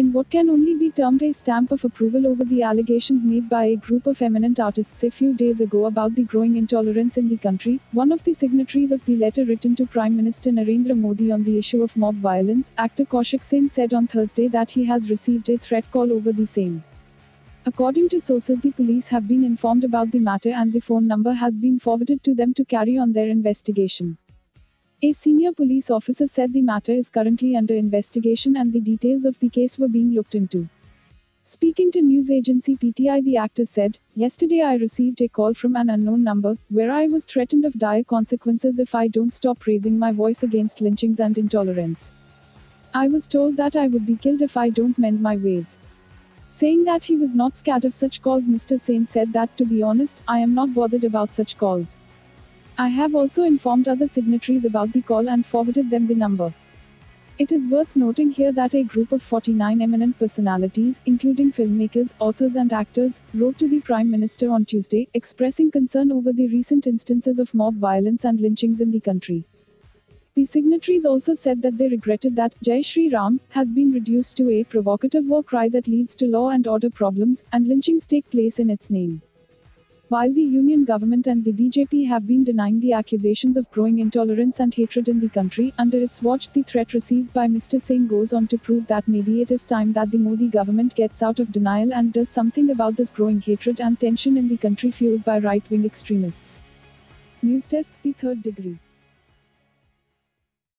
In what can only be termed a stamp of approval over the allegations made by a group of eminent artists a few days ago about the growing intolerance in the country, one of the signatories of the letter written to Prime Minister Narendra Modi on the issue of mob violence, actor Kaushik Sen said on Thursday that he has received a threat call over the same. According to sources, the police have been informed about the matter and the phone number has been forwarded to them to carry on their investigation. A senior police officer said the matter is currently under investigation and the details of the case were being looked into. Speaking to news agency PTI, the actor said, Yesterday I received a call from an unknown number, where I was threatened of dire consequences if I don't stop raising my voice against lynchings and intolerance. I was told that I would be killed if I don't mend my ways. Saying that he was not scared of such calls, Mr. Sen said that to be honest, I am not bothered about such calls. I have also informed other signatories about the call and forwarded them the number. It is worth noting here that a group of 49 eminent personalities, including filmmakers, authors, and actors, wrote to the Prime Minister on Tuesday, expressing concern over the recent instances of mob violence and lynchings in the country. The signatories also said that they regretted that Jai Shri Ram has been reduced to a provocative war cry that leads to law and order problems, and lynchings take place in its name. While the Union government and the BJP have been denying the accusations of growing intolerance and hatred in the country, under its watch the threat received by Mr. Singh goes on to prove that maybe it is time that the Modi government gets out of denial and does something about this growing hatred and tension in the country fueled by right wing extremists. News Desk, The Third Degree.